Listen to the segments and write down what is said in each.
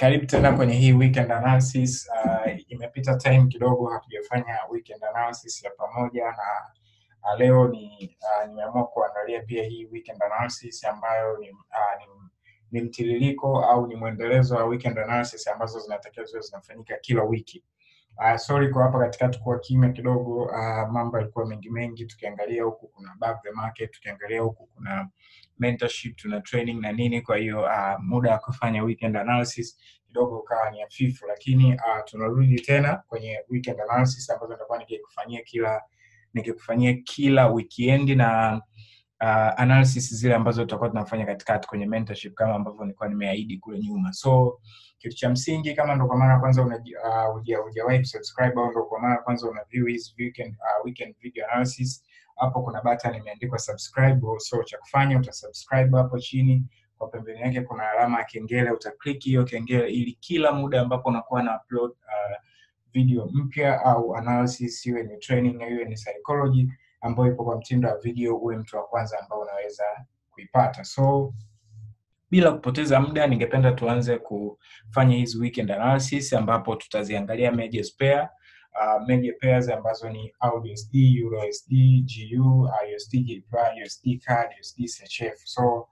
Karibu tena kwenye hii weekend analysis. Uh, imepita time kidogo hatujafanya weekend analysis ya pamoja na uh, leo ni uh, nimeamua kuangalia pia hii weekend analysis ambayo ni, uh, ni, ni mtiririko au ni mwendelezo wa weekend analysis ambazo zinatakiwa ziwe zinafanyika kila wiki. Uh, sorry kwa hapa katikati kuwa kimya kidogo. Uh, mambo yalikuwa mengi mengi, tukiangalia huku kuna above the market, tukiangalia huku kuna mentorship, tuna training na nini. Kwa hiyo uh, muda wa kufanya weekend analysis kidogo ukawa ni hafifu, lakini uh, tunarudi tena kwenye weekend analysis ambazo nitakuwa nikikufanyia kila nikikufanyia kila weekend na uh, analysis zile ambazo tutakuwa tunafanya katikati kwenye mentorship kama ambavyo nilikuwa nimeahidi kule nyuma. So kitu cha msingi kama ndo kwa mara kwanza uh, hujawahi kusubscribe au ndo kwa mara kwanza una view hizi weekend, uh, weekend video analysis, hapo kuna button imeandikwa subscribe. So cha kufanya utasubscribe hapo chini, kwa pembeni yake kuna alama ya kengele, utaklik hiyo kengele ili kila muda ambapo unakuwa na upload uh, video mpya au analysis, iwe ni training iwe ni psychology ambayo ipo kwa mtindo wa video, uwe mtu wa kwanza ambao unaweza kuipata. So bila kupoteza muda, ningependa tuanze kufanya hizi weekend analysis ambapo tutaziangalia major pair uh, major pairs ambazo ni AUDUSD, EURUSD, GU, uh, USD JPY, USD CAD, USD CHF. So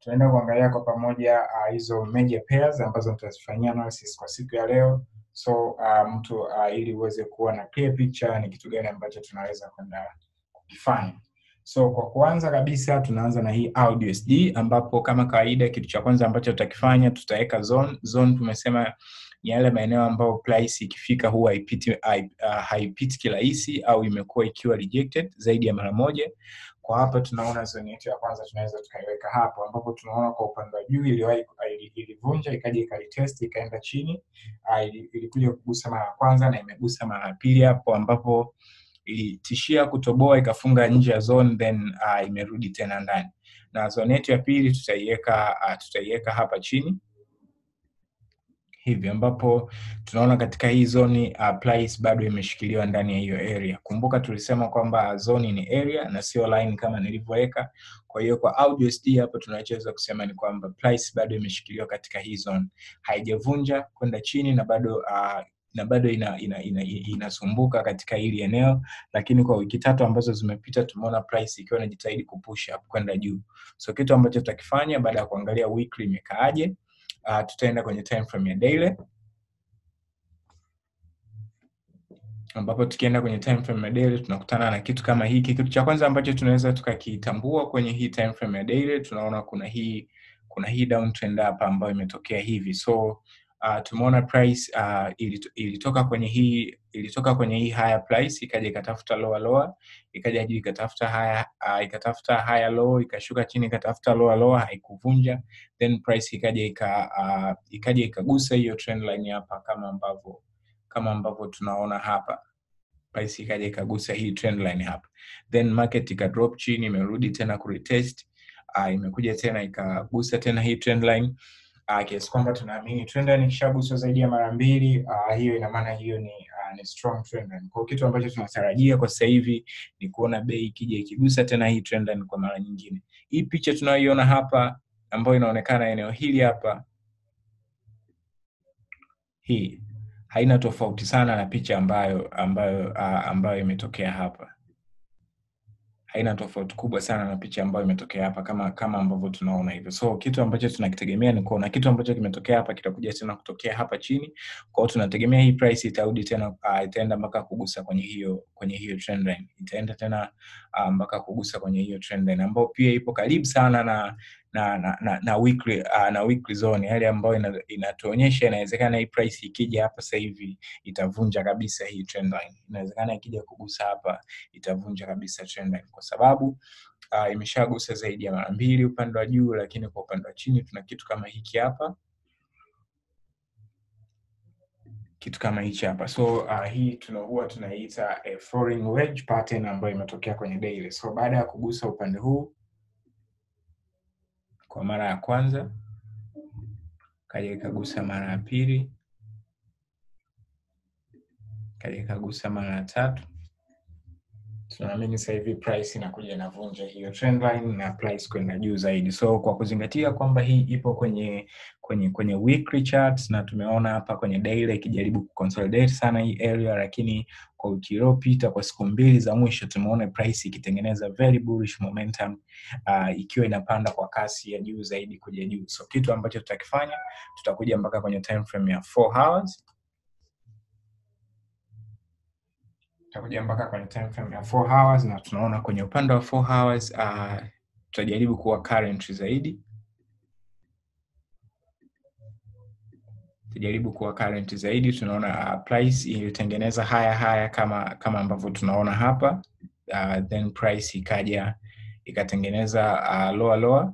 tunaenda kuangalia kwa pamoja uh, hizo major pairs ambazo tutazifanyia analysis kwa siku ya leo. So uh, mtu uh, ili uweze kuwa na clear picture ni kitu gani ambacho tunaweza kwenda kukifanya. So kwa kwanza kabisa tunaanza na hii AUDUSD ambapo kama kawaida kitu cha kwanza ambacho tutakifanya tutaweka zone. Zone tumesema ni yale maeneo ambayo price ikifika huwa haipiti hai- uh, haipiti kirahisi au imekuwa ikiwa rejected zaidi ya mara moja. Kwa hapa tunaona zone yetu ya kwanza tunaweza tukaiweka hapo, ambapo tunaona kwa upande wa juu iliwahi ili- ilivunja ikaja ikalitest ikaenda chini, uh, ilikuja kugusa mara ya kwanza na imegusa mara ya pili hapo ambapo ilitishia kutoboa ikafunga nje ya zone then uh, imerudi tena ndani na zone yetu ya pili tutaiweka uh, tutaiweka hapa chini hivi ambapo tunaona katika hii zoni uh, price bado imeshikiliwa ndani ya hiyo area. Kumbuka tulisema kwamba zoni ni area na sio line kama nilivyoweka. Kwa hiyo kwa AUDUSD hapo tunachoweza kusema ni kwamba price bado imeshikiliwa katika hii zone, haijavunja kwenda chini na bado uh, na bado inasumbuka ina, ina, ina, inasumbuka katika hili eneo, lakini kwa wiki tatu ambazo zimepita tumeona price ikiwa inajitahidi kupush up kwenda juu. So kitu ambacho tutakifanya baada ya kuangalia weekly imekaaje, uh, tutaenda kwenye time frame ya daily ambapo tukienda kwenye time frame ya daily tunakutana na kitu kama hiki. Kitu cha kwanza ambacho tunaweza tukakitambua kwenye hii time frame ya daily, tunaona kuna hii kuna hii downtrend hapa ambayo imetokea hivi. So uh, tumeona price uh, ilitoka kwenye hii ilitoka kwenye hii higher price ikaja ikatafuta lower lower, ikaja juu ikatafuta higher uh, ikatafuta higher low, ikashuka chini ikatafuta lower lower, haikuvunja, then price ikaja ika uh, ikaja ikagusa hiyo trend line hapa kama ambavyo kama ambavyo tunaona hapa. Price ikaja ikagusa hii trend line hapa, then market ika drop chini, imerudi tena kuretest uh, imekuja tena ikagusa tena hii trend line uh, kiasi kwamba tunaamini trend line ikishaguswa zaidi ya mara mbili uh, hiyo ina maana hiyo ni, uh, ni strong trend line. Kwa kitu ambacho tunatarajia kwa sasa hivi ni kuona bei ikija ikigusa tena hii trend line kwa mara nyingine. Hii picha tunayoiona hapa ambayo inaonekana eneo hili hapa hii haina tofauti sana na picha ambayo ambayo uh, ambayo imetokea hapa haina tofauti kubwa sana na picha ambayo imetokea hapa kama kama ambavyo tunaona hivyo. So kitu ambacho tunakitegemea ni kuona kitu ambacho kimetokea hapa kitakuja tena kutokea hapa chini. Kwa hiyo tunategemea hii price itarudi tena uh, itaenda mpaka kugusa kwenye hiyo kwenye hiyo trend line. Itaenda tena uh, mpaka kugusa kwenye hiyo trend line ambayo pia ipo karibu sana na na na, na, na weekly uh, na weekly zone yale ambayo ina- inatuonyesha inawezekana hii price ikija hapa sasa hivi itavunja kabisa hii trend line. Inawezekana ikija kugusa hapa itavunja kabisa trend line kwa sababu uh, imeshagusa zaidi ya mara mbili upande wa juu, lakini kwa upande wa chini tuna kitu kama hiki hapa, kitu kama hichi hapa. So uh, hii tuna tunaiita a flooring wedge pattern ambayo imetokea kwenye daily. So baada ya kugusa upande huu kwa mara ya kwanza, kaja ikagusa mara ya pili, kaja ikagusa mara ya tatu tunaamini sasa hivi price inakuja inavunja hiyo trend line na price kwenda juu zaidi. So kwa kuzingatia kwamba hii ipo kwenye kwenye kwenye weekly charts na tumeona hapa kwenye daily ikijaribu kuconsolidate sana hii area, lakini kwa wiki iliyopita kwa siku mbili za mwisho tumeona price ikitengeneza very bullish momentum uh, ikiwa inapanda kwa kasi ya juu zaidi kuja juu. So kitu ambacho tutakifanya tutakuja mpaka kwenye time frame ya 4 hours tutakuja mpaka kwenye time frame ya 4 hours na tunaona kwenye upande wa 4 hours uh, tutajaribu kuwa current zaidi. Tujaribu kuwa current zaidi tunaona uh, price ilitengeneza haya haya kama kama ambavyo tunaona hapa. Uh, then price ikaja ikatengeneza uh, lower lower.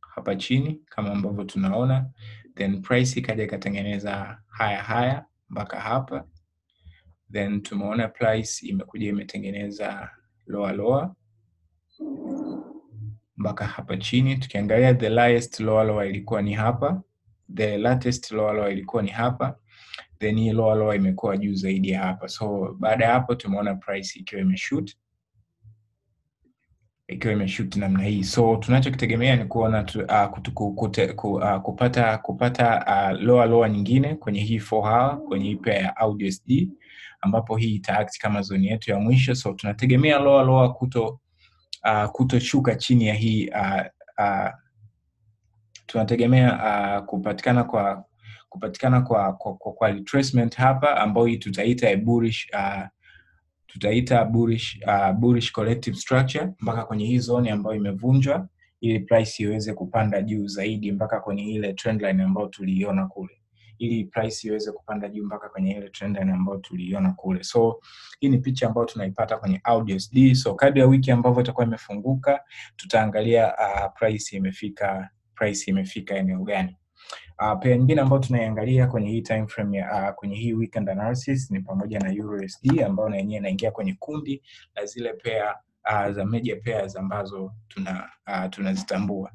Hapa chini kama ambavyo tunaona. Then price ikaja ikatengeneza haya haya mpaka hapa then tumeona price imekuja imetengeneza lower lower mpaka hapa chini. Tukiangalia the lowest lower lower ilikuwa ni hapa, the latest lower lower ilikuwa ni hapa, then hii lower lower imekuwa juu zaidi ya hapa. So baada ya hapo tumeona price ikiwa imeshoot ikiwa imeshuti namna hii. So tunachokitegemea ni kuona tu, uh, kutu, kute, ku, uh, kupata kupata uh, loa loa nyingine kwenye hii 4 hour kwenye hii pair ya AUDUSD ambapo hii itaact kama zoni yetu ya mwisho. So tunategemea loa loa kuto uh, kutoshuka chini ya hii uh, uh, tunategemea uh, kupatikana kwa kupatikana kwa, kwa, kwa, kwa retracement hapa ambayo hii tutaita a bullish uh, tutaita bullish, uh, bullish collective structure mpaka kwenye hii zone ambayo imevunjwa ili price iweze kupanda juu zaidi mpaka kwenye ile trend line ambayo tuliiona kule ili price iweze kupanda juu mpaka kwenye ile trend line ambayo tuliiona kule. So hii ni picha ambayo tunaipata kwenye AUDSD. So kadri ya wiki ambavyo itakuwa imefunguka, tutaangalia uh, price imefika price imefika eneo gani. Uh, pia nyingine ambayo tunaiangalia kwenye hii time frame ya uh, kwenye hii weekend analysis ni pamoja na EURUSD ambayo na yenyewe inaingia kwenye kundi la zile pair uh, za major pairs ambazo tuna uh, tunazitambua.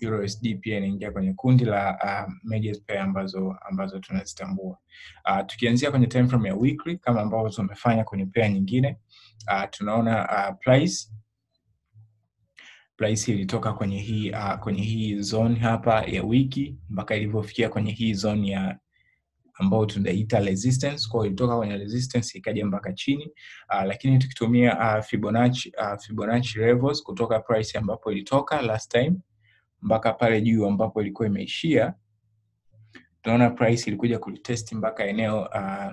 EURUSD pia inaingia kwenye kundi la uh, major pair ambazo ambazo tunazitambua. Uh, tukianzia kwenye time frame ya weekly kama ambavyo tumefanya kwenye pair nyingine uh, tunaona uh, price price ilitoka kwenye hii uh, kwenye hii zone hapa ya wiki mpaka ilivyofikia kwenye hii zone ya ambayo tunaita resistance. Kwa hiyo ilitoka kwenye resistance ikaja mpaka chini uh, lakini tukitumia uh, Fibonacci uh, Fibonacci levels kutoka price ambapo ilitoka last time mpaka pale juu ambapo ilikuwa imeishia, tunaona price ilikuja kulitest mpaka eneo uh,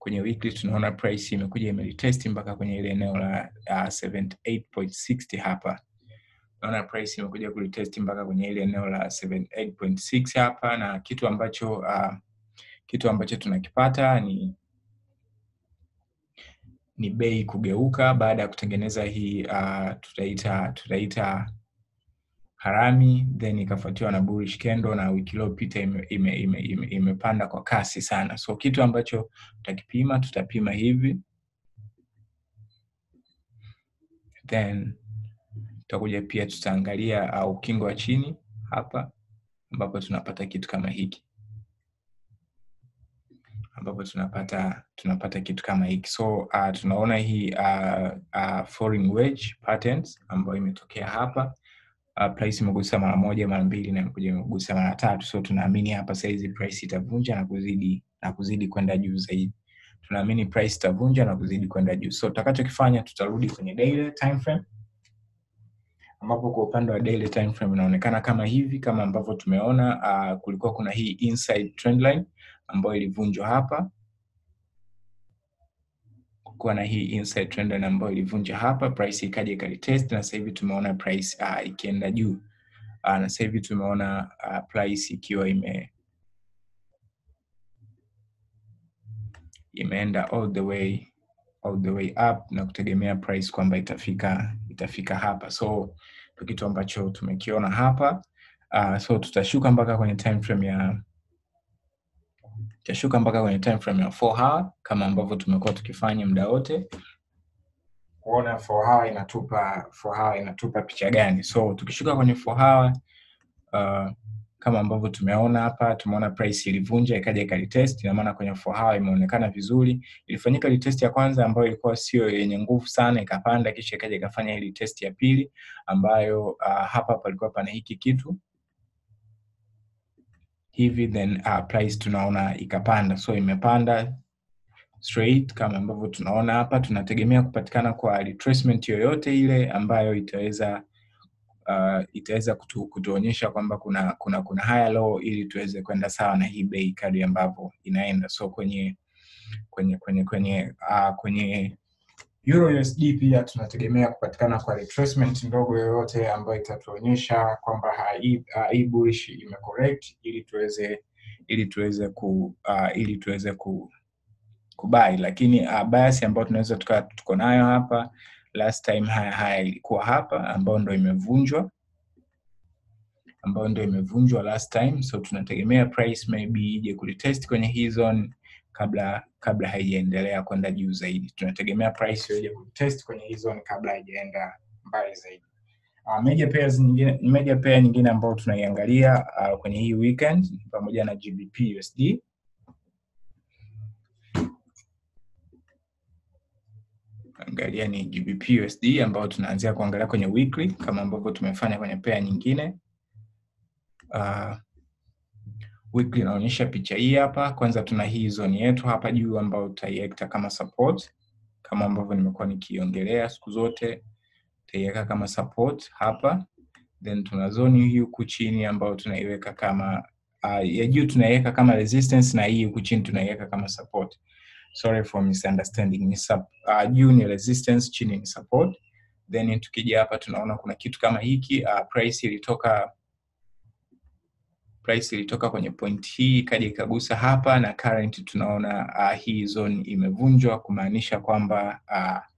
kwenye weekly tunaona price imekuja imelitest mpaka kwenye ile eneo la uh, 78.60 hapa. naona price imekuja kulitest mpaka kwenye ile eneo la 78.6 hapa, na kitu ambacho uh, kitu ambacho tunakipata ni ni bei kugeuka baada ya kutengeneza hii uh, tutaita tutaita harami then ikafuatiwa na bullish candle na wiki iliyopita imepanda ime, ime, ime, ime kwa kasi sana. So kitu ambacho tutakipima tutapima hivi. Then tutakuja pia tutaangalia uh, ukingo wa chini hapa ambapo tunapata kitu kama hiki. Ambapo tunapata tunapata kitu kama hiki. So uh, tunaona hii uh, uh, foreign wedge patterns ambayo imetokea hapa uh, price imegusa mara moja mara mbili na imekuja imegusa mara tatu. So tunaamini hapa saizi price itavunja na kuzidi na kuzidi kwenda juu zaidi. Tunaamini price itavunja na kuzidi kwenda juu. So tutakachokifanya tutarudi kwenye daily time frame ambapo kwa upande wa daily time frame inaonekana kama hivi kama ambavyo tumeona uh, kulikuwa kuna hii inside trend line ambayo ilivunjwa hapa kuwa na hii inside trend line ambayo ilivunja hapa price ikaja ikalitest na sasa hivi tumeona price uh, ikienda juu. Uh, na sasa hivi tumeona uh, price ikiwa ime imeenda all the way all the way up na kutegemea price kwamba itafika itafika hapa. So kitu ambacho tumekiona hapa. Uh, so tutashuka mpaka kwenye time frame ya tutashuka mpaka kwenye time frame ya 4 hour kama ambavyo tumekuwa tukifanya muda wote. Kuona 4 hour inatupa 4 hour inatupa picha gani. So tukishuka kwenye 4 hour uh, kama ambavyo tumeona hapa, tumeona price ilivunja ikaja ikalitest, ina maana kwenye 4 hour imeonekana vizuri. Ilifanyika ile test ya kwanza ambayo ilikuwa sio yenye nguvu sana, ikapanda, kisha ikaja ikafanya ile test ya pili ambayo uh, hapa palikuwa pana hiki kitu hivi, then uh, price tunaona ikapanda, so imepanda straight kama ambavyo tunaona hapa. Tunategemea kupatikana kwa retracement yoyote ile ambayo itaweza uh, itaweza kutu, kutuonyesha kwamba kuna kuna kuna higher low ili tuweze kwenda sawa na hii bei kadri ambavyo inaenda. So kwenye kwenye kwenye kwenye uh, kwenye Euro USD pia tunategemea kupatikana kwa retracement ndogo yoyote ambayo itatuonyesha kwamba hii bullish imecorrect ili tuweze ili tuweze ku uh, ili tuweze ku kubai, lakini uh, bias ambayo tunaweza tukawa tuko nayo hapa last time haya haya ilikuwa hapa ambayo ndo imevunjwa ambayo ndo imevunjwa last time, so tunategemea price maybe ije kulitest kwenye hii zone kabla kabla haijaendelea kwenda juu zaidi. Tunategemea price ije kutest kwenye hii zone kabla haijaenda mbali zaidi. Uh, major pairs nyingine, major pair nyingine ambayo tunaiangalia uh, kwenye hii weekend pamoja na GBP USD angalia ni GBP USD ambayo tunaanzia kuangalia kwenye weekly kama ambavyo tumefanya kwenye pair nyingine. Uh, weekly inaonyesha picha hii hapa. Kwanza tuna hii zone yetu hapa juu ambayo tutaiweka kama support kama ambavyo nimekuwa nikiongelea siku zote, tutaiweka kama support hapa, then tuna zone hii huku chini ambayo tunaiweka kama uh, ya juu tunaiweka kama resistance na hii huku chini tunaiweka kama support. Sorry for misunderstanding. Ni sub, uh, juu ni resistance, chini ni support. Then tukija hapa tunaona kuna kitu kama hiki uh, price ilitoka price ilitoka kwenye point hii ikaja ikagusa hapa na current tunaona uh, hii zone imevunjwa kumaanisha kwamba uh,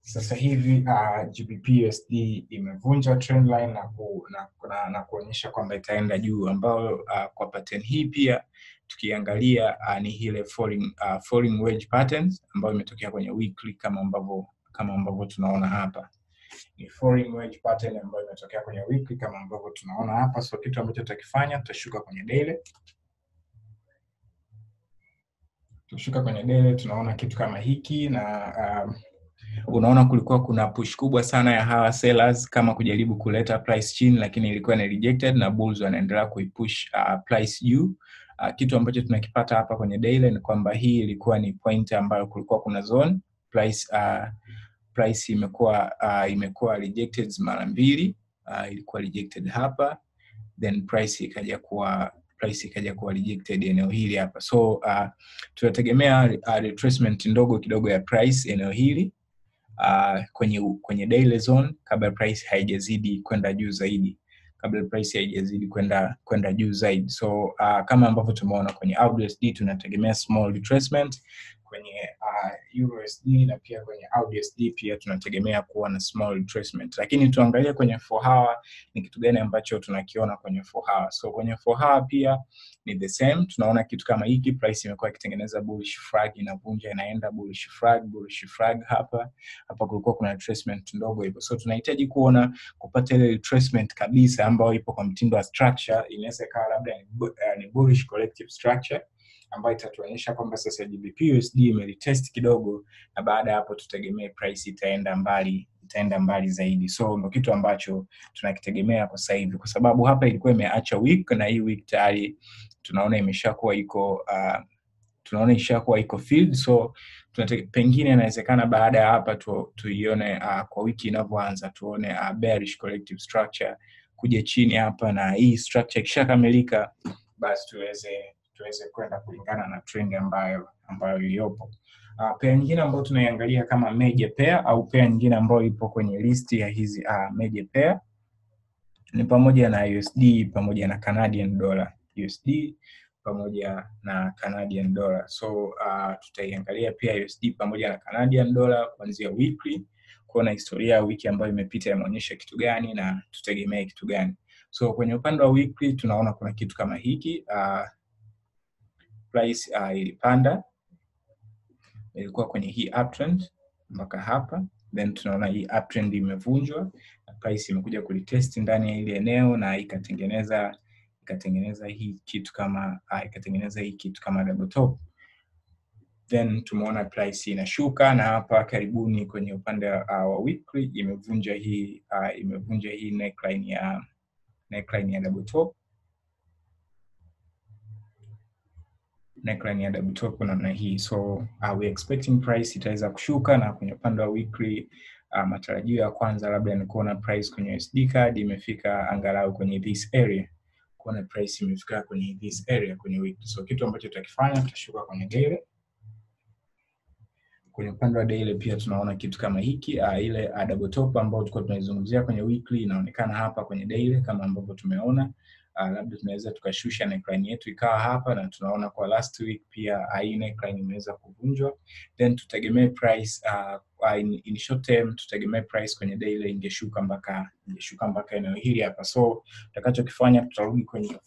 sasa hivi uh, GBP USD imevunja trend line na, ku, na, na, na kuonyesha kwamba itaenda juu ambayo uh, kwa pattern hii pia tukiangalia uh, ni ile falling, uh, falling wedge patterns ambayo imetokea kwenye weekly kama ambavyo kama ambavyo tunaona hapa ni foreign wedge pattern ambayo imetokea kwenye weekly kama ambavyo tunaona hapa. So kitu ambacho tutakifanya tutashuka kwenye daily, tutashuka kwenye daily, tunaona kitu kama hiki na um, unaona kulikuwa kuna push kubwa sana ya hawa sellers kama kujaribu kuleta price chini, lakini ilikuwa ni rejected na bulls wanaendelea kuipush uh, price juu. Uh, kitu ambacho tunakipata hapa kwenye daily ni kwamba hii ilikuwa ni point ambayo kulikuwa kuna zone price uh, price imekuwa uh, imekuwa rejected mara mbili uh, ilikuwa rejected hapa then price ikaja kuwa price ikaja kuwa rejected eneo hili hapa. So uh, tunategemea uh, retracement ndogo kidogo ya price eneo hili uh, kwenye kwenye daily zone kabla price haijazidi kwenda juu zaidi kabla price haijazidi kwenda kwenda juu zaidi. So uh, kama ambavyo tumeona kwenye USD tunategemea small retracement kwenye USD na pia kwenye USD pia tunategemea kuwa na small retracement, lakini tuangalie kwenye 4 hour ni kitu gani ambacho tunakiona kwenye 4 hour. So kwenye 4 hour pia ni the same, tunaona kitu kama hiki, price imekuwa ikitengeneza bullish flag, inavunja inaenda bullish flag, bullish flag hapa. Hapa, kulikuwa kuna retracement ndogo hivyo, so tunahitaji kuona kupata ile retracement kabisa ambayo ipo kwa mtindo wa structure, inaweza ikawa labda ni, uh, bullish collective structure ambayo itatuonyesha kwamba sasa GBP USD imelitest kidogo, na baada ya hapo tutegemee price itaenda mbali itaenda mbali zaidi. So ndo kitu ambacho tunakitegemea kwa sasa hivi, kwa sababu hapa ilikuwa imeacha week na hii week tayari tunaona imeshakuwa iko uh, tunaona ishakuwa iko field so tunate, pengine inawezekana baada ya hapa tu, tuione uh, kwa wiki inavyoanza tuone uh, bearish collective structure kuja chini hapa, na hii structure ikishakamilika basi tuweze tuweze kwenda kulingana na trend ambayo ambayo iliyopo. Uh, pair nyingine ambayo tunaiangalia kama major pair au pair nyingine ambayo ipo kwenye listi ya hizi uh, major pair ni pamoja na USD pamoja na Canadian dollar. USD pamoja na Canadian dollar. So uh, tutaiangalia pia USD pamoja na Canadian dollar kuanzia weekly kuona historia ya wiki ambayo imepita imeonyesha kitu gani na tutegemee kitu gani. So kwenye upande wa weekly tunaona kuna kitu kama hiki uh, price uh, ilipanda ilikuwa kwenye hii uptrend mpaka hapa, then tunaona hii uptrend imevunjwa na price imekuja kulitest ndani ya ile eneo na ikatengeneza ikatengeneza hii kitu kama uh, ikatengeneza hii kitu kama double top. Then tumeona price inashuka na hapa karibuni kwenye upande uh, wa weekly imevunja hii uh, imevunja hii neckline ya neckline ya double top neckline ya double top namna hii. So uh, we expecting price itaweza kushuka na kwenye upande wa weekly uh, matarajio ya kwanza labda ni kuona price kwenye SD card imefika angalau kwenye this area. Kuona price imefika kwenye this area kwenye weekly so kitu ambacho tutakifanya tutashuka kwenye daily. Kwenye upande wa daily pia tunaona kitu kama hiki uh, ile uh, double top ambayo tulikuwa tunaizungumzia kwenye weekly inaonekana hapa kwenye daily kama ambavyo tumeona uh, labda tunaweza tukashusha neckline yetu ikawa hapa na tunaona kwa last week pia hii neckline imeweza kuvunjwa. Then tutegemee price uh, in, in short term tutegemee price kwenye daily ingeshuka mpaka ingeshuka mpaka eneo hili hapa. So tutakachokifanya tutarudi kwenye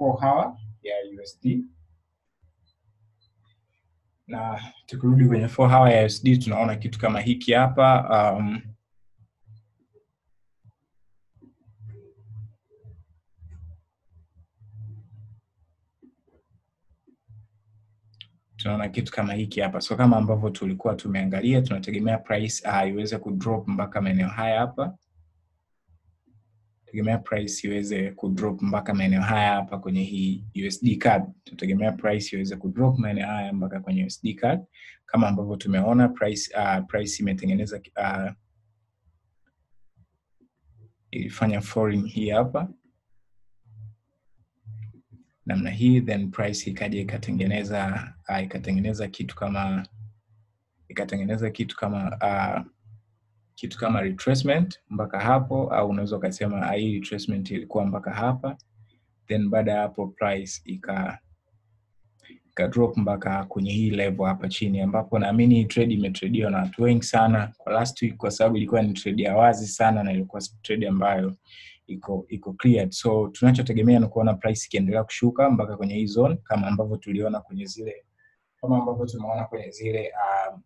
4 hour ya USD na tukirudi kwenye 4 hour ya USD tunaona kitu kama hiki hapa um, tunaona kitu kama hiki hapa. So kama ambavyo tulikuwa tumeangalia tunategemea price uh, iweze kudrop mpaka maeneo haya hapa. Tegemea price iweze kudrop mpaka maeneo haya hapa kwenye hii USD card. Tunategemea price iweze kudrop maeneo haya mpaka kwenye USD card. Kama ambavyo tumeona price uh, price imetengeneza uh, ilifanya foreign hii hapa namna hii then price ikaja ikatengeneza uh, ikatengeneza kitu kama ikatengeneza kitu kama uh, kitu kama retracement mpaka hapo au unaweza ukasema hii retracement ilikuwa mpaka hapa. Then baada ya hapo price ika ika drop mpaka kwenye hii level hapa chini ambapo naamini hii trade imetradiwa na watu wengi sana. Kwa last week kwa sababu ilikuwa ni trade ya wazi sana na ilikuwa trade ambayo iko iko cleared. So tunachotegemea ni kuona price ikiendelea kushuka mpaka kwenye hii zone kama ambavyo tuliona kwenye zile kama ambavyo tumeona kwenye zile um,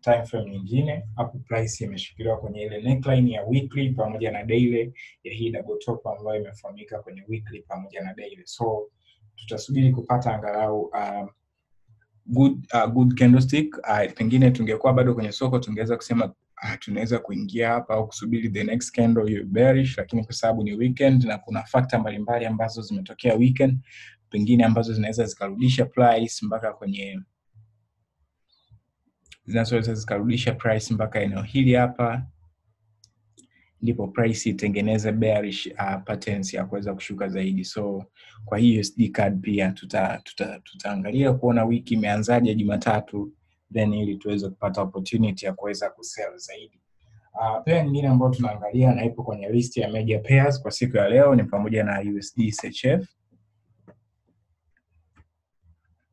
time frame nyingine hapo price imeshikiliwa kwenye ile neckline ya weekly pamoja na daily ya hii double top ambayo imefahamika kwenye weekly pamoja na daily. So tutasubiri kupata angalau uh, good uh, good candlestick. Uh, pengine tungekuwa bado kwenye soko tungeweza kusema uh, tunaweza kuingia hapa au kusubiri the next candle iwe bearish lakini kwa sababu ni weekend na kuna fakta mbalimbali ambazo zimetokea weekend pengine ambazo zinaweza zikarudisha price mpaka kwenye zinazoweza zikarudisha price mpaka eneo hili hapa ndipo price itengeneze bearish uh, patterns ya kuweza kushuka zaidi. So kwa hii USD card pia tuta, tuta, tutaangalia kuona wiki imeanzaje Jumatatu then ili tuweze kupata opportunity ya kuweza kusell zaidi. Uh, pair nyingine ambayo tunaangalia na ipo kwenye list ya major pairs kwa siku ya leo ni pamoja na USD CHF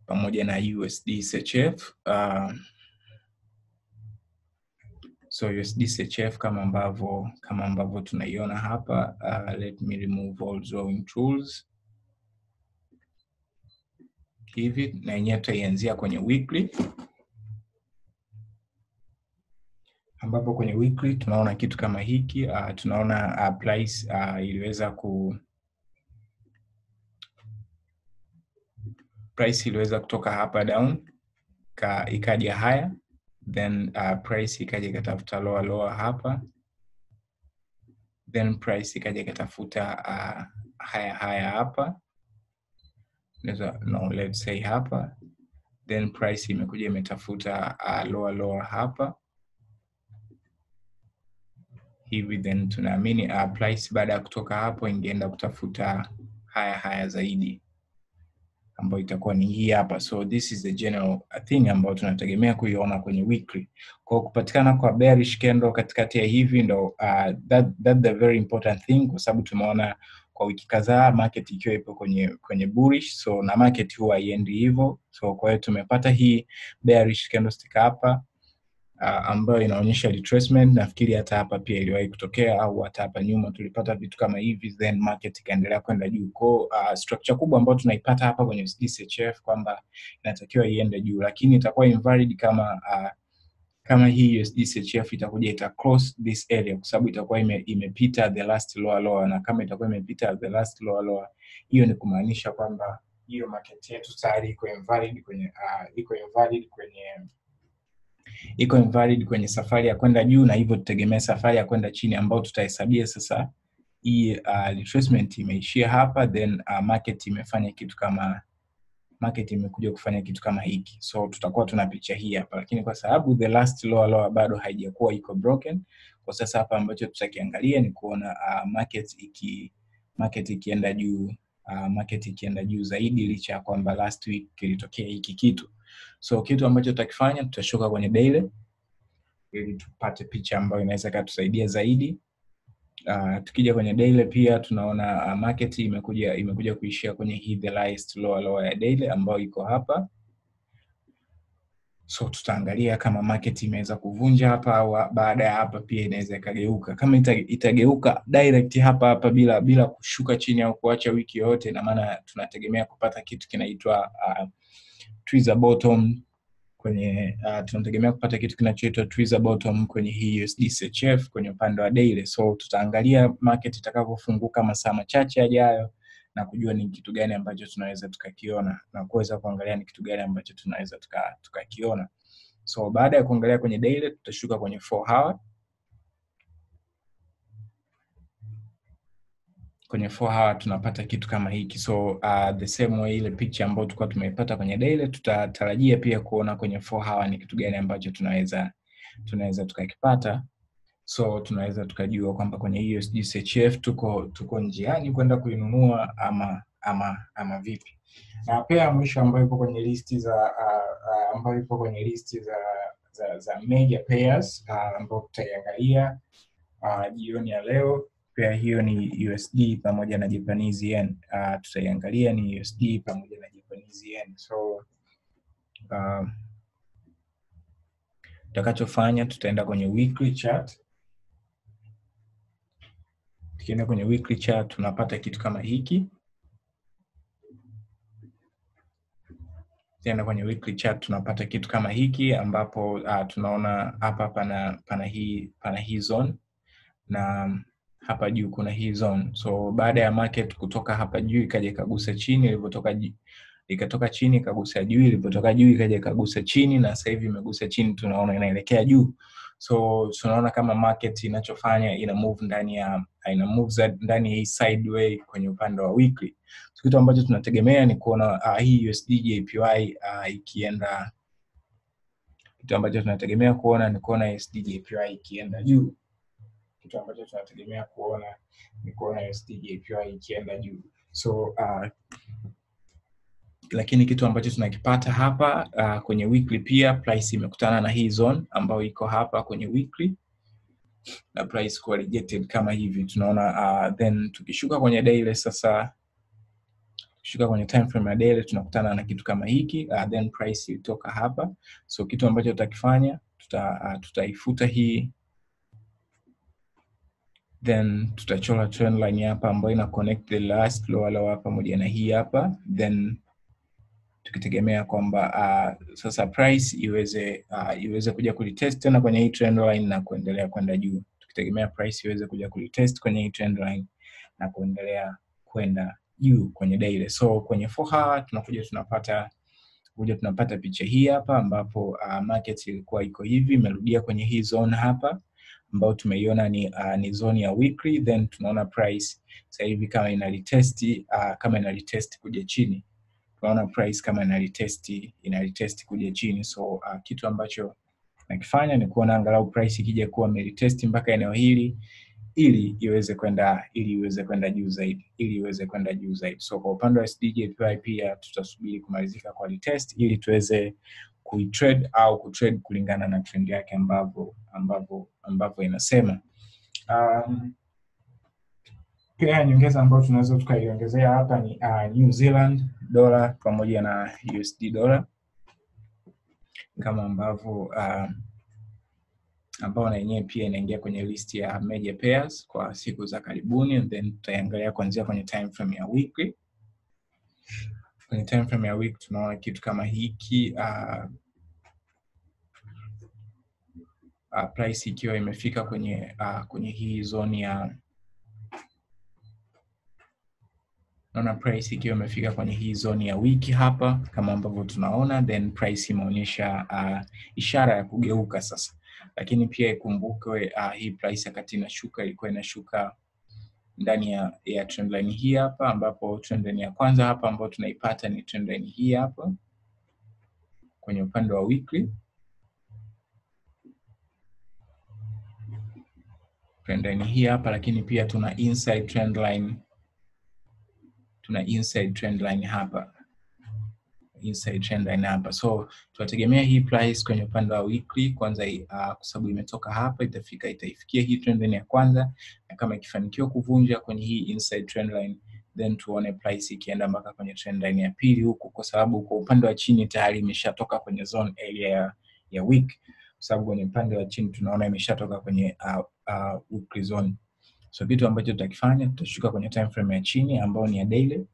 pamoja na USD CHF uh, so USD CHF kama ambavyo kama ambavyo tunaiona hapa uh, let me remove all drawing tools. Hivi na yenyewe tutaianzia kwenye weekly ambapo kwenye weekly tunaona kitu kama hiki uh, tunaona uh, price uh, iliweza ku price iliweza kutoka hapa down ka, ikaja haya then uh, price ikaja ikatafuta lower lower hapa then price ikaja ikatafuta uh, haya haya hapa no, let's say hapa then price imekuja imetafuta uh, lower lower hapa hivi then tunaamini apply price baada ya kutoka hapo ingeenda kutafuta haya haya zaidi ambayo itakuwa ni hii hapa. So this is the general thing ambayo tunategemea kuiona kwenye weekly. Kwa kupatikana kwa bearish candle katikati ya hivi ndo uh, that, that the very important thing kwa sababu tumeona kwa wiki kadhaa market ikiwa ipo kwenye kwenye bullish so na market huwa haiendi hivyo. So kwa hiyo tumepata hii bearish candlestick hapa uh, ambayo inaonyesha retracement nafikiri hata hapa pia iliwahi kutokea au hata hapa nyuma tulipata vitu kama hivi then market ikaendelea kwenda juu. Kwa uh, structure kubwa ambayo tunaipata hapa kwenye DCHF kwamba inatakiwa iende juu lakini itakuwa invalid kama uh, kama hii USD CHF itakuja ita cross this area kwa sababu itakuwa ime, imepita the last lower lower, na kama itakuwa imepita the last lower lower, hiyo ni kumaanisha kwamba hiyo market yetu tayari iko invalid kwenye uh, iko invalid kwenye iko invalid kwenye safari ya kwenda juu, na hivyo tutegemea safari ya kwenda chini ambayo tutahesabia sasa hii uh, retracement imeishia hapa, then uh, market imefanya kitu kama market imekuja kufanya kitu kama hiki, so tutakuwa tuna picha hii hapa, lakini kwa sababu the last lower lower bado haijakuwa iko broken, kwa sasa hapa ambacho tutakiangalia ni kuona uh, market iki market ikienda juu uh, market ikienda juu zaidi, licha ya kwamba last week kilitokea hiki kitu. So kitu ambacho tutakifanya tutashuka kwenye daily ili tupate picha ambayo inaweza ikatusaidia zaidi. Uh, tukija kwenye daily pia tunaona uh, market imekuja imekuja kuishia kwenye hii the lowest lower lower ya daily ambayo iko hapa. So tutaangalia kama market imeweza kuvunja hapa au baada ya hapa pia inaweza ikageuka. Kama ita, itageuka direct hapa hapa bila bila kushuka chini au kuacha wiki yoyote, ina maana tunategemea kupata kitu kinaitwa uh, tweezer bottom kwenye uh, tunategemea kupata kitu kinachoitwa tweezer bottom kwenye hii USD CHF kwenye upande wa daily. So tutaangalia market itakapofunguka masaa machache yajayo na kujua ni kitu gani ambacho tunaweza tukakiona na kuweza kuangalia ni kitu gani ambacho tunaweza tukakiona. Tuka so baada ya kuangalia kwenye daily tutashuka kwenye 4 hour. Kwenye 4 hour tunapata kitu kama hiki. So uh, the same way ile picture ambayo tulikuwa tumeipata kwenye daily tutatarajia pia kuona kwenye 4 hour ni kitu gani ambacho tunaweza tunaweza tukakipata. So tunaweza tukajua kwamba kwenye USD CHF tuko tuko njiani kwenda kuinunua ama ama ama vipi. Na pia mwisho ambayo ipo kwenye listi za uh, uh, ambayo ipo kwenye listi za za, za major pairs uh, ambayo tutaiangalia uh, jioni ya leo pia hiyo ni USD pamoja na Japanese yen. Uh, tutaiangalia ni USD pamoja na Japanese yen. So uh, tutakachofanya tutaenda kwenye weekly chart. Tukienda kwenye weekly chart tunapata kitu kama hiki. Tukienda kwenye weekly chart tunapata kitu kama hiki ambapo uh, tunaona hapa pana pana hii pana hii zone na hapa juu kuna hii zone. So baada ya market kutoka hapa juu ikaja ikagusa chini, ilivyotoka ikatoka chini ikagusa juu, ilivyotoka juu ikaja ikagusa chini, na sasa hivi imegusa chini, tunaona inaelekea juu. So tunaona kama market inachofanya ina move ndani ya ina move ndani ya sideway kwenye upande wa weekly. So kitu ambacho tunategemea ni kuona uh, hii USD JPY uh, ikienda, kitu ambacho tunategemea kuona ni kuona USD JPY ikienda juu kitu ambacho tunategemea kuona ni kuona USD JPY ikienda juu. So uh, lakini kitu ambacho tunakipata hapa uh, kwenye weekly pia price imekutana na hii zone ambayo iko hapa kwenye weekly. Na price kuwa rejected kama hivi. Tunaona uh, then tukishuka kwenye daily sasa tukishuka kwenye time frame ya daily tunakutana na kitu kama hiki uh, then price ilitoka hapa. So kitu ambacho tutakifanya tuta, uh, tutaifuta hii then tutachora trend line hapa ambayo ina connect the last lower lower pamoja na hii hapa. Then tukitegemea kwamba uh, sasa price iweze uh, iweze kuja kulitest tena kwenye hii trend line na kuendelea kwenda juu. Tukitegemea price iweze kuja kulitest kwenye hii trend line na kuendelea kwenda juu kwenye daily. So kwenye 4 hour tunakuja tunapata kuja tunapata picha hii hapa ambapo uh, market ilikuwa iko hivi imerudia kwenye hii zone hapa ambayo tumeiona ni, uh, ni zone ya weekly then tunaona price sasa hivi kama ina retest uh, kama ina retest kuja chini. Tunaona price kama ina retest ina retest kuja chini. So uh, kitu ambacho nakifanya ni kuona angalau price ikija kuwa imeretest mpaka eneo hili ili iweze kwenda ili iweze kwenda juu zaidi ili iweze kwenda juu zaidi. So kwa upande wa SDJPY pia tutasubiri kumalizika kwa retest ili tuweze kuitrade au kutrade kulingana na trend yake ambavyo ambavyo ambavyo inasema. Um, pia nyongeza ambayo tunaweza tukaiongezea hapa ni uh, New Zealand dola pamoja na USD dola kama ambavyo uh, ambao na yenyewe pia inaingia kwenye list ya major pairs kwa siku za karibuni, then tutaiangalia kuanzia kwenye time frame ya weekly. Kwenye time frame ya week tunaona kitu kama hiki uh, uh, price ikiwa imefika kwenye uh, kwenye hii zone ya naona price ikiwa imefika kwenye hii zone ya wiki hapa kama ambavyo tunaona, then price imeonyesha uh, ishara ya kugeuka sasa, lakini pia ikumbukwe uh, hii price wakati inashuka ilikuwa inashuka ndani ya, ya trendline hii hapa, ambapo trendline ya kwanza hapa ambayo tunaipata ni trendline hii hapa kwenye upande wa weekly. Trendline hii hapa, lakini pia tuna inside trendline tuna inside trendline hapa inside trend line hapa so tunategemea hii price kwenye upande wa weekly kwanza uh, kwa sababu imetoka hapa itafika itaifikia hii trend line ya kwanza na kama ikifanikiwa kuvunja kwenye hii inside trend line then tuone price ikienda mpaka kwenye trend line ya pili huku kwa sababu kwa upande wa chini tayari imeshatoka kwenye zone area ya, ya week kwa sababu kwenye upande wa chini tunaona imeshatoka kwenye uh, uh, weekly zone So kitu ambacho tutakifanya tutashuka kwenye time frame ya chini ambayo ni ya daily,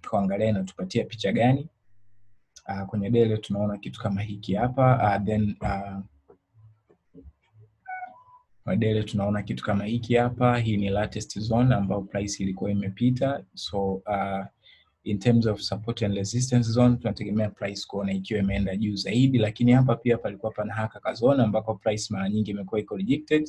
tuangalia inatupatia picha gani. Uh, kwenye dele tunaona kitu kama hiki hapa. Uh, then uh, dele tunaona kitu kama hiki hapa. Hii ni latest zone ambayo price ilikuwa imepita, so uh, in terms of support and resistance zone tunategemea price kuona ikiwa imeenda juu zaidi, lakini hapa pia palikuwa pana haka ka zone ambako price mara nyingi imekuwa iko rejected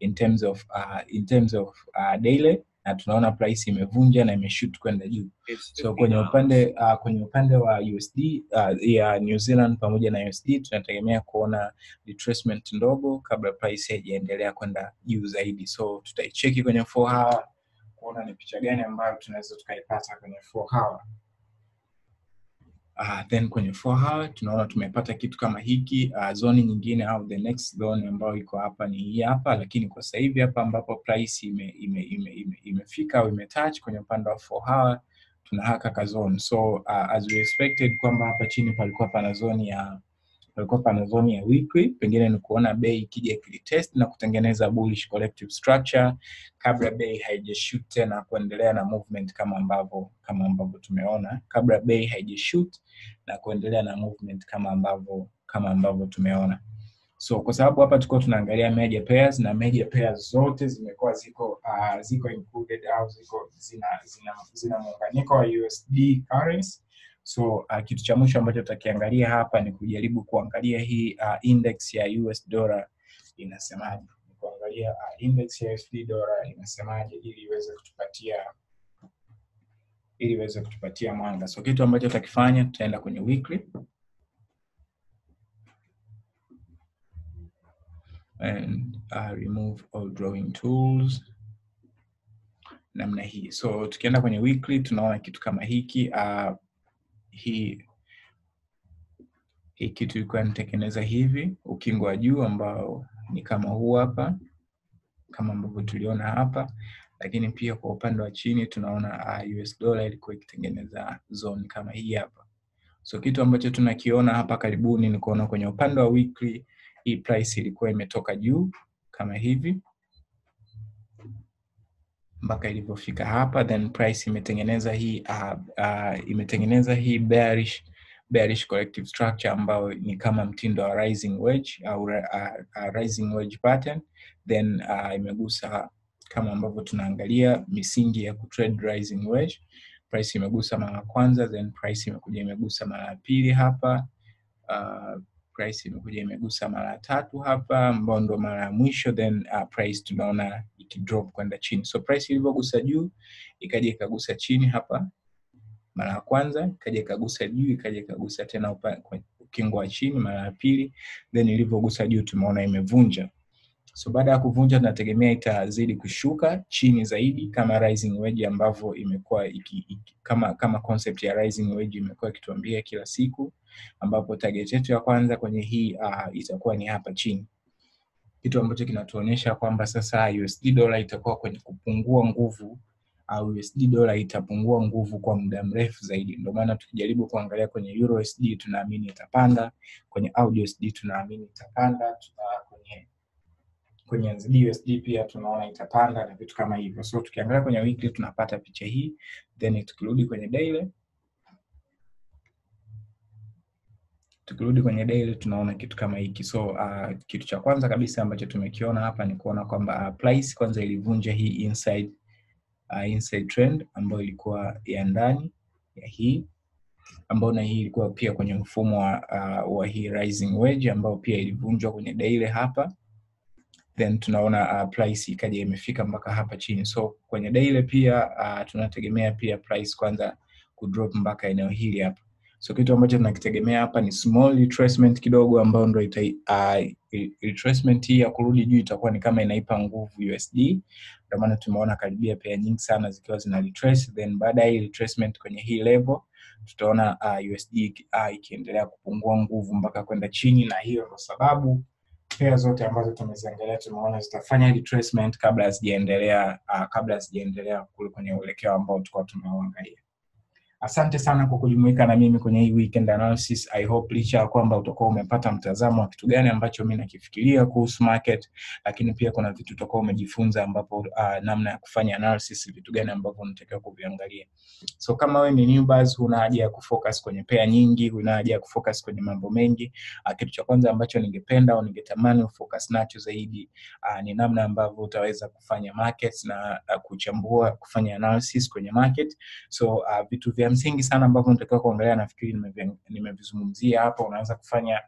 in terms of uh, in terms of uh, daily na tunaona price imevunja na imeshoot kwenda juu. So kwenye upande uh, kwenye upande wa USD uh, ya New Zealand pamoja na USD tunategemea kuona retracement ndogo kabla price haijaendelea kwenda juu zaidi. So tutaicheki kwenye 4 hour kuona ni picha gani ambayo tunaweza tukaipata kwenye 4 hour. Uh, then kwenye 4 hour tunaona tumepata kitu kama hiki uh, zoni nyingine au the next zone ambayo iko hapa ni hii hapa, lakini kwa sasa hivi hapa ambapo price ime, ime, ime, ime, imefika au imetouch kwenye upande wa 4 hour tuna ka zone. So uh, as we expected kwamba hapa chini palikuwa pana zone ya palikuwa pana zone ya weekly, pengine ni kuona bei ikija ikilitest na kutengeneza bullish collective structure kabla bei haijashoot tena kuendelea na movement kama ambavyo kama ambavyo tumeona, kabla bei haijashoot na kuendelea na movement kama ambavyo kama ambavyo tumeona. So kwa sababu hapa tulikuwa tunaangalia major pairs na major pairs zote zimekuwa ziko uh, ziko included au ziko zina zina, zina muunganiko wa USD currency. So uh, kitu cha mwisho ambacho tutakiangalia hapa ni kujaribu kuangalia hii uh, index ya US dollar inasemaje, kuangalia uh, index ya USD dollar inasemaje ili iweze kutupatia ili iweze kutupatia mwanga. So kitu ambacho tutakifanya tutaenda kwenye weekly and uh, remove all drawing tools namna hii. So tukienda kwenye weekly tunaona kitu kama hiki uh, hii hii kitu ilikuwa inatengeneza hivi ukingo wa juu ambao ni kama huu hapa, kama ambavyo tuliona hapa, lakini pia kwa upande wa chini tunaona uh, US dollar ilikuwa ikitengeneza zone kama hii hapa. So kitu ambacho tunakiona hapa karibuni ni kuona kwenye upande wa weekly hii price ilikuwa imetoka juu kama hivi mpaka ilivyofika hapa, then price imetengeneza hii uh, uh, imetengeneza hii bearish bearish collective structure ambayo ni kama mtindo wa rising wedge au uh, uh, rising wedge pattern, then uh, imegusa kama ambavyo tunaangalia misingi ya kutrade rising wedge. Price imegusa mara kwanza, then price imekuja imegusa mara ya pili hapa uh, price imekuja imegusa mara tatu hapa ambao ndo mara ya mwisho, then uh, price tunaona ikidrop kwenda chini. So price ilivyogusa juu ikaja ikagusa chini hapa mara ya kwanza, ikaja ikagusa juu, ikaja ikagusa tena ukingo wa chini mara ya pili, then ilivyogusa juu tumeona imevunja. So baada ya kuvunja, tunategemea itazidi kushuka chini zaidi kama rising wedge ambavyo imekuwa iki, iki, kama kama concept ya rising wedge imekuwa ikituambia kila siku, ambapo target yetu ya kwanza kwenye hii uh, itakuwa ni hapa chini, kitu ambacho kinatuonyesha kwamba sasa USD dollar itakuwa kwenye kupungua nguvu au USD dollar itapungua nguvu kwa muda mrefu zaidi. Ndio maana tukijaribu kuangalia kwenye Euro USD tunaamini itapanda, kwenye AUD USD tunaamini itapanda, tuna kwenye kwenye USD pia tunaona itapanda na vitu kama hivyo. So tukiangalia kwenye weekly tunapata picha hii, then tukirudi kwenye daily tukirudi kwenye daily tunaona kitu kama hiki so uh, kitu cha kwanza kabisa ambacho tumekiona hapa ni kuona kwamba uh, price kwanza ilivunja hii inside uh, inside trend ambayo ilikuwa ya ndani ya hii ambayo na hii ilikuwa pia kwenye mfumo wa, uh, wa hii rising wedge ambayo pia ilivunjwa kwenye daily hapa then tunaona uh, price ikaja imefika mpaka hapa chini. So kwenye daily pia uh, tunategemea pia price kwanza kudrop mpaka eneo hili hapa. So kitu ambacho tunakitegemea hapa ni small retracement kidogo ambayo ndo ita, uh, retracement hii ya kurudi juu itakuwa ni kama inaipa nguvu USD ndio maana tumeona karibia pea nyingi sana zikiwa zina retrace then baada ya retracement kwenye hii level tutaona uh, USD uh, ikiendelea kupungua nguvu mpaka kwenda chini na hiyo kwa sababu pea zote ambazo tumeziangalia tumeona zitafanya retracement kabla hazijaendelea uh, kabla hazijaendelea kule kwenye uelekeo ambao tulikuwa tunauangalia asante sana kwa kujumuika na mimi kwenye hii weekend analysis. I hope licha ya kwamba utakuwa umepata mtazamo wa kitu gani ambacho mi nakifikiria kuhusu market lakini pia kuna vitu utakuwa umejifunza ambapo uh, namna ya kufanya analysis vitu gani ambavyo unatakiwa kuviangalia. So kama wewe ni new buzz huna haja ya kufocus kwenye pea nyingi huna haja ya kufocus kwenye mambo mengi. Uh, kitu cha kwanza ambacho ningependa au ningetamani ufocus nacho zaidi uh, ni namna ambavyo utaweza kufanya markets na uh, kuchambua kufanya analysis kwenye market. So uh, vitu vya msingi sana ambavyo unatakiwa kuangalia nafikiri nimevizungumzia hapa. Unaanza kufanya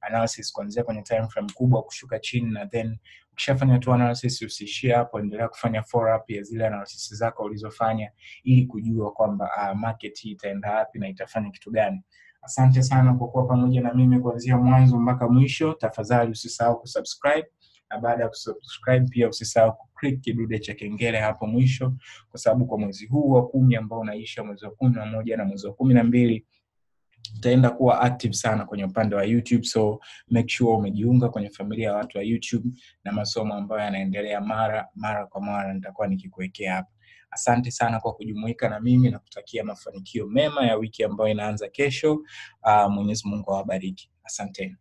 analysis kuanzia kwenye time frame kubwa kushuka chini na then ukishafanya tu analysis usiishie hapo. Endelea kufanya follow up ya zile analysis zako ulizofanya ili kujua kwamba uh, market hii itaenda wapi na itafanya kitu gani. Asante sana kwa kuwa pamoja na mimi kuanzia mwanzo mpaka mwisho. Tafadhali usisahau kusubscribe na baada ya kusubscribe pia usisahau kuclick kidude cha kengele hapo mwisho kwa sababu kwa mwezi huu wa kumi ambao unaisha mwezi wa kumi na moja na mwezi wa kumi na mbili utaenda kuwa active sana kwenye upande wa youtube. So make sure umejiunga kwenye familia ya watu wa youtube na masomo ambayo yanaendelea mara mara kwa mara nitakuwa nikikuwekea hapa. Asante sana kwa kujumuika na mimi na kutakia mafanikio mema ya wiki ambayo inaanza kesho. Uh, mwenyezi mungu awabariki. Asanteni